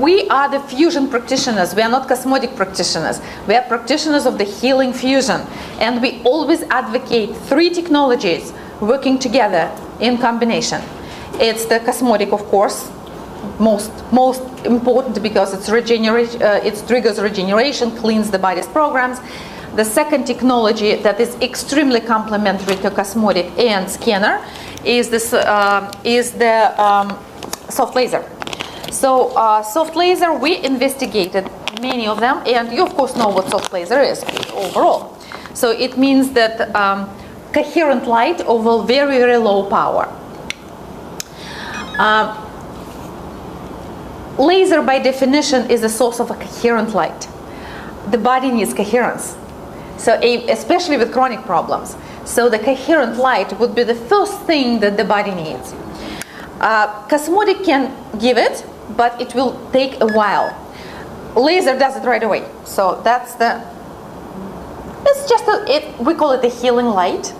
we are the fusion practitioners. We are not COSMODIC practitioners. We are practitioners of the healing fusion. And we always advocate three technologies working together in combination. It's the COSMODIC, of course, most most important because it's regenerate, uh, it triggers regeneration, cleans the body's programs. The second technology that is extremely complementary to COSMODIC and SCENAR is this uh, is the um, soft laser. So uh, soft laser, we investigated many of them, and you of course know what soft laser is overall. So it means that um, coherent light over very very low power. Uh, laser by definition is a source of a coherent light. The body needs coherence. So especially with chronic problems. So the coherent light would be the first thing that the body needs. Uh, can give it, but it will take a while. Laser does it right away. So that's the, it's just, a, it, we call it the healing light.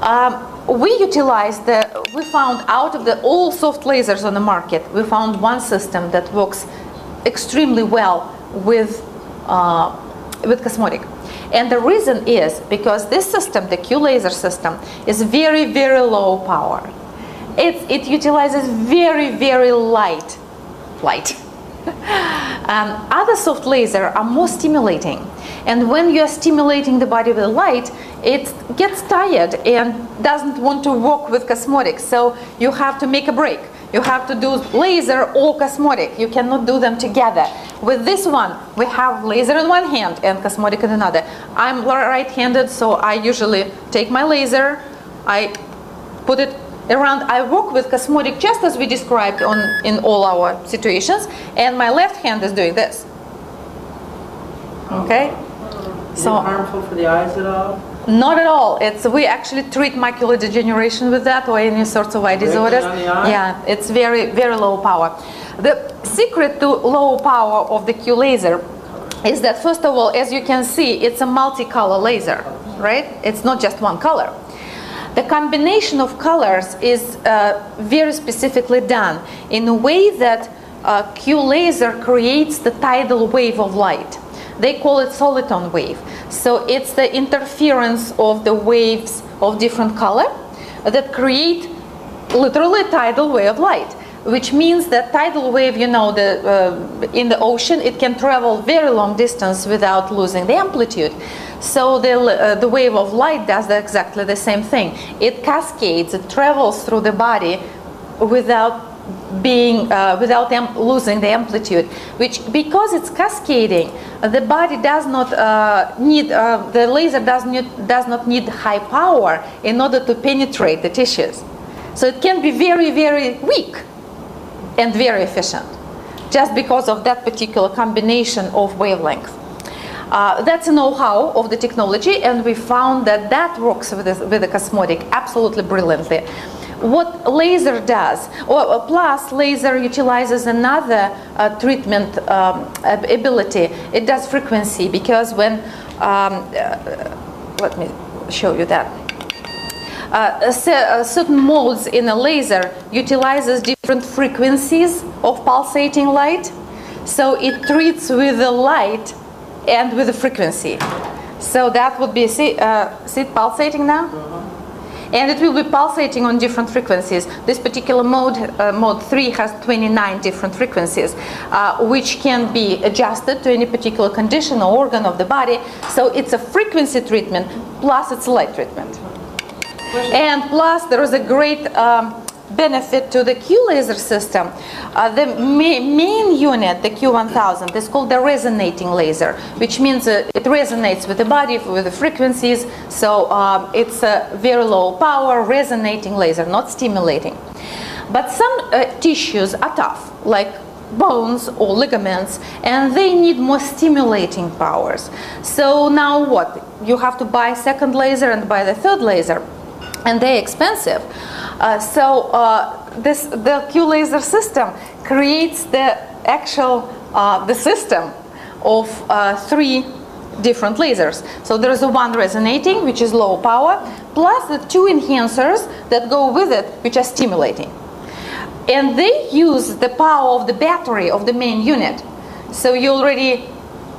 Um, we utilized the, we found out of the all soft lasers on the market, we found one system that works extremely well with, uh, with COSMODIC. And the reason is because this system, the Q laser system, is very, very low power. It, it utilizes very, very light light. um, other soft laser are more stimulating. And when you are stimulating the body with light, it gets tired and doesn't want to work with COSMODICs. So you have to make a break. You have to do laser or COSMODIC. You cannot do them together. With this one, we have laser in one hand and COSMODIC in another. I'm right-handed, so I usually take my laser, I put it around I work with COSMODIC just as we described on in all our situations and my left hand is doing this oh. okay is so harmful for the eyes at all not at all. It's we actually treat macular degeneration with that or any sorts of eye disorders. yeah it's very very low power. The secret to low power of the q laser is that first of all as you can see it's a multicolor laser right? It's not just one color. The combination of colors is uh, very specifically done in a way that uh, Q laser creates the tidal wave of light. They call it soliton wave. So it's the interference of the waves of different color that create literally tidal wave of light which means that tidal wave, you know, the, uh, in the ocean, it can travel very long distance without losing the amplitude. So the, uh, the wave of light does exactly the same thing. It cascades, it travels through the body without being uh, without losing the amplitude which because it's cascading the body does not uh, need uh, the laser does not does not need high power in order to penetrate the tissues so it can be very very weak and very efficient just because of that particular combination of wavelength uh, that's a know-how of the technology, and we found that that works with with the COSMODIC absolutely brilliantly. What laser does, or plus laser utilizes another uh, treatment um, ability. It does frequency because when, um, uh, let me show you that. Uh, certain modes in a laser utilizes different frequencies of pulsating light. So it treats with the light and with the frequency. So that would be, see, uh, see it pulsating now? Uh-huh. And it will be pulsating on different frequencies. This particular mode, uh, mode 3, has 29 different frequencies, uh, which can be adjusted to any particular condition or organ of the body. So it's a frequency treatment plus it's a light treatment. And plus there is a great um, benefit to the Q laser system, uh, the ma main unit, the Q1000, is called the resonating laser, which means uh, it resonates with the body, with the frequencies, so um, it's a very low power resonating laser, not stimulating. But some uh, tissues are tough, like bones or ligaments and they need more stimulating powers so now what you have to buy second laser and buy the third laser and they're expensive. Uh, so uh, this the Q laser system creates the actual uh, the system of three different lasers. So there is a one resonating, which is low power, plus the two enhancers that go with it, which are stimulating. And they use the power of the battery of the main unit. So you're already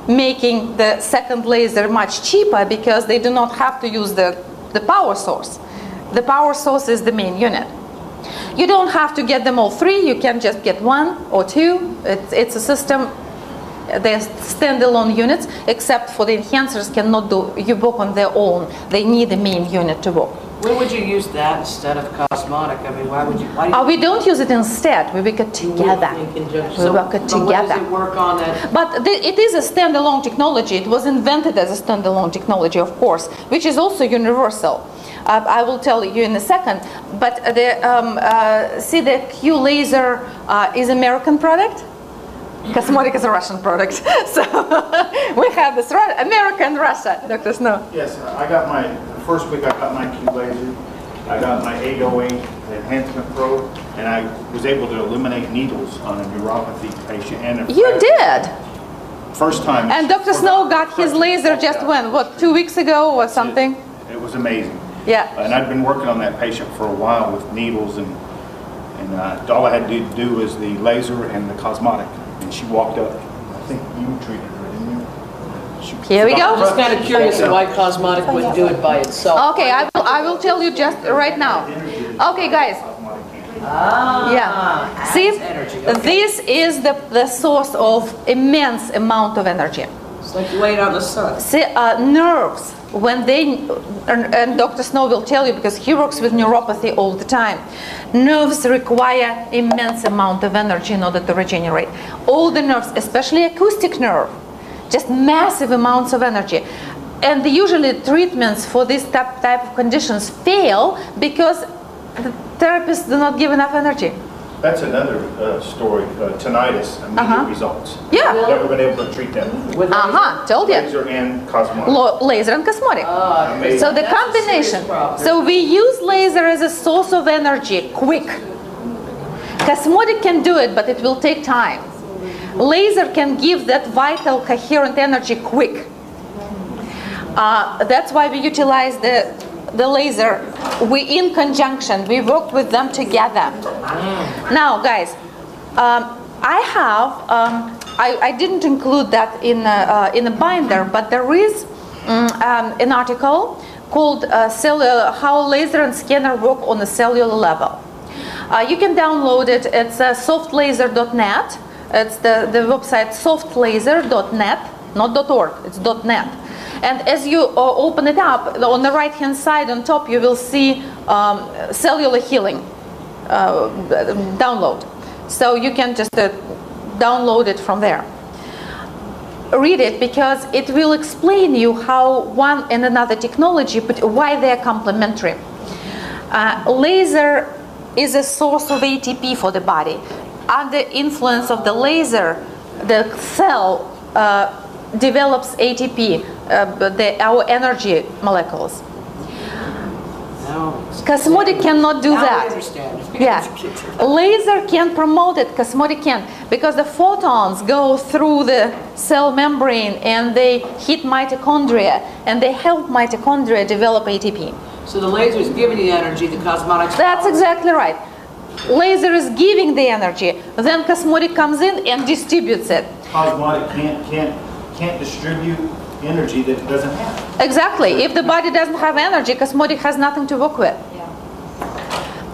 making the second laser much cheaper because they do not have to use the, the power source. The power source is the main unit. You don't have to get them all three, you can just get one or two. It's, it's a system, they're standalone units, except for the enhancers cannot do you work on their own. They need the main unit to work. Where would you use that instead of COSMODIC? I mean, why would you, why do you? Uh, we don't use it instead, we work it together. We work it But does it work on that? But the, it is a standalone technology. It was invented as a standalone technology, of course, which is also universal. Uh, I will tell you in a second. But the um, uh, see the Q laser uh, is American product. COSMODIC is a Russian product. So we have this Ru- American Russia, Dr. Snow. Yes, I got my, first week I got my Q laser, I got my 808 enhancement probe, and I was able to eliminate needles on a neuropathy patient and a. You did. First time. And Dr. Snow got his laser just when? What, two weeks ago or something? It was amazing. Yeah. And I'd been working on that patient for a while with needles and, and uh, all I had to do was the laser and the COSMODIC. And she walked up, I think you treated her, didn't you? She- Here we go. I'm just kind of curious why COSMODIC wouldn't do it by itself. Okay, I will, I will tell you just right now. Okay, guys. Ah, Yeah. See. Okay. this is the, the source of immense amount of energy. Like you lay out the sun. See, uh, nerves, when they, and, and Dr. Snow will tell you because he works with neuropathy all the time. Nerves require immense amount of energy in order to regenerate. All the nerves, especially acoustic nerve, just massive amounts of energy. And usually treatments for this type, type of conditions fail because the therapists do not give enough energy. That's another uh, story, uh, tinnitus, Uh-huh. immediate results. Yeah. Never been able to treat them. With Uh-huh, told you. Laser and COSMODIC. Lo- laser and COSMODIC. Ah, Amazing. So the That's combination. So we use laser as a source of energy, quick. COSMODIC can do it, but it will take time. Laser can give that vital, coherent energy quick. Uh, that's why we utilize the the laser. We in conjunction. We work with them together. Now, guys, um, I have. Um, I, I didn't include that in a, uh, in a binder, but there is mm, um, an article called uh, cellular, "How Laser and SCENAR Work on a Cellular Level." Uh, you can download it. It's uh, softlaser.net. It's the, the website softlaser.net, not .org. It's .net. And as you uh, open it up, on the right hand side on top, you will see um, cellular healing uh, download. So you can just uh, download it from there. Read it because it will explain you how one and another technology, but why they are complementary. Uh, laser is a source of ATP for the body. Under influence of the laser, the cell uh, develops ATP, Uh, the, our energy molecules. No. COSMODIC cannot do Now I that. understand. Yeah. Laser can promote it, COSMODIC can, because the photons go through the cell membrane and they hit mitochondria and they help mitochondria develop ATP. So the laser is giving the energy, the COSMODICs. That's exactly right. Laser is giving the energy, then COSMODIC comes in and distributes it. COSMODIC can't, can't, can't distribute energy that it doesn't have. Exactly. If the body doesn't have energy, COSMODIC has nothing to work with.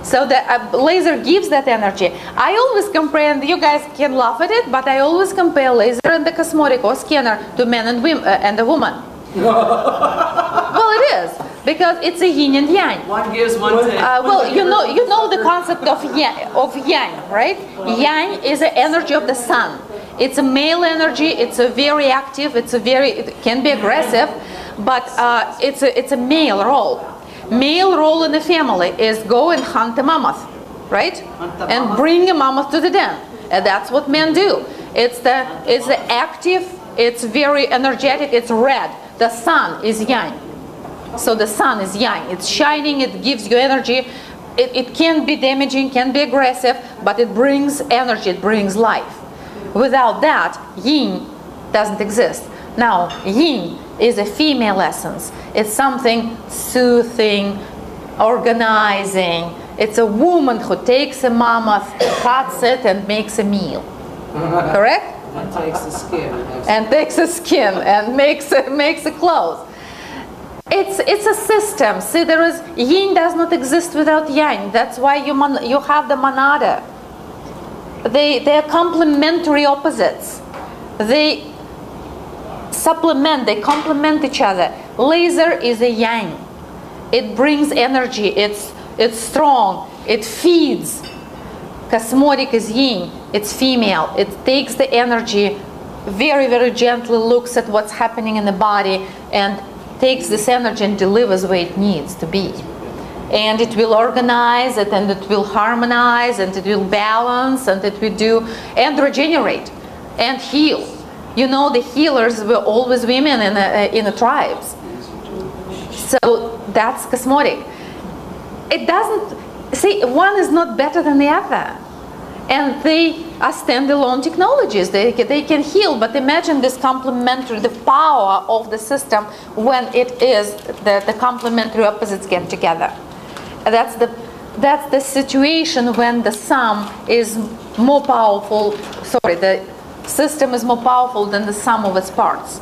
So the uh, laser gives that energy. I always compare, and you guys can laugh at it, but I always compare laser and the COSMODIC or SCENAR to men and women uh, and a woman. well, it is because it's a yin and yang. One gives, one takes. Uh, well, you know, you know the concept of yang, of yang, right? Yang is the energy of the sun. It's a male energy. It's a very active. It's a very it can be aggressive, but uh, it's a it's a male role. Male role in the family is go and hunt a mammoth, right? And mammoth. bring a mammoth to the den. And that's what men do. It's the it's the active. It's very energetic. It's red. The sun is yang. So the sun is yang. It's shining. It gives you energy. It, it can be damaging, can be aggressive, but it brings energy. It brings life. Without that, yin doesn't exist. Now, yin is a female essence. It's something soothing, organizing. It's a woman who takes a mammoth, cuts it, and makes a meal. Correct? That takes the skin. and makes- and takes a skin and makes a, makes a clothes. It's it's a system. See, there is yin does not exist without yang. That's why you mon, you have the monada. They they are complementary opposites. They supplement. They complement each other. Laser is a yang. It brings energy. It's it's strong. It feeds. COSMODIC is yin, it's female. It takes the energy, very, very gently looks at what's happening in the body and takes this energy and delivers where it needs to be. And it will organize it and it will harmonize and it will balance and it will do and regenerate and heal. You know, the healers were always women in the, in the tribes. So that's COSMODIC it doesn't see one is not better than the other and they are standalone technologies they, they can heal but imagine this complementary the power of the system when it is the, the complementary opposites get together that's the that's the situation when the sum is more powerful sorry the system is more powerful than the sum of its parts